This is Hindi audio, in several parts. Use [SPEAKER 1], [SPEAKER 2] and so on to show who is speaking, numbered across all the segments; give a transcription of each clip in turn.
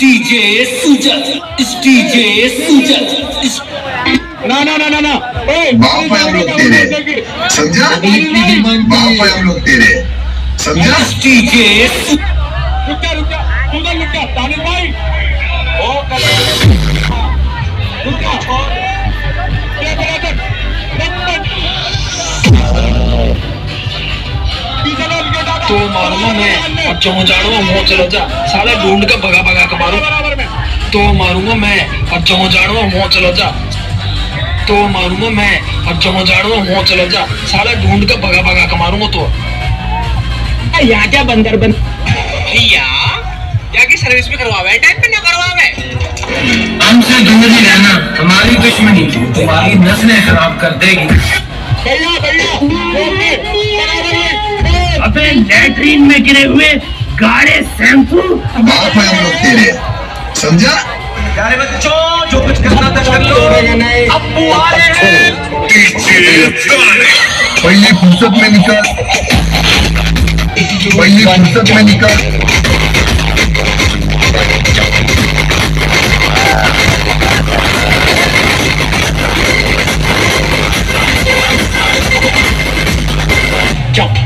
[SPEAKER 1] डीजे सुजल इस डीजे इस
[SPEAKER 2] ना ना ना ना ना।
[SPEAKER 3] बाप है हम लोग तेरे। समझा? बाप है हम लोग तेरे। समझा?
[SPEAKER 1] डीजे
[SPEAKER 2] रुक जा रुक जा उधर रुक जा भाई। ओ कर रुक जा क्या करा कर
[SPEAKER 4] तो मारूँगा मैं और चौं जाड़ूँगा मुँह चलो जा साला ढूंढ के भगा भगा के मारू। तो मारूँगा मैं और चौं जाड़ूँगा मुँह चलो जा तो मारूँगा मैं और चौं जाड़ूँगा मुँह चलो जा साला ढूंढ के भगा भगा के मारूँगा तो।
[SPEAKER 2] यहाँ क्या बंदर बन
[SPEAKER 5] भैया जाके सर्विस भी करवावे टाइम पे ना करवावे
[SPEAKER 4] हमसे दूर ही रहना हमारी दुश्मनी। तुम्हारी नस्लें खराब कर देगी।
[SPEAKER 2] भैया भैया
[SPEAKER 4] अबे लेटरीन में गिरे हुए गाड़े शैम्पू।
[SPEAKER 3] बाप है हम लोग तेरे। समझा?
[SPEAKER 5] प्यारे बच्चों जो कुछ करना था कर लो। अब आ रहे हैं।
[SPEAKER 3] पहली फुर्सत में निकल। पहली फुर्सत में निकल। पहली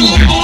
[SPEAKER 3] में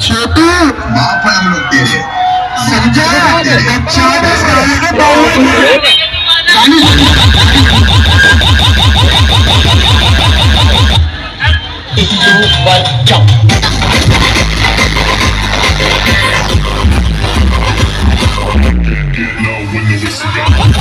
[SPEAKER 6] छोटू
[SPEAKER 3] बाप है। हम लोग तेरे
[SPEAKER 6] समझा? बच्चा super jump. Get low when
[SPEAKER 3] the whistle goes.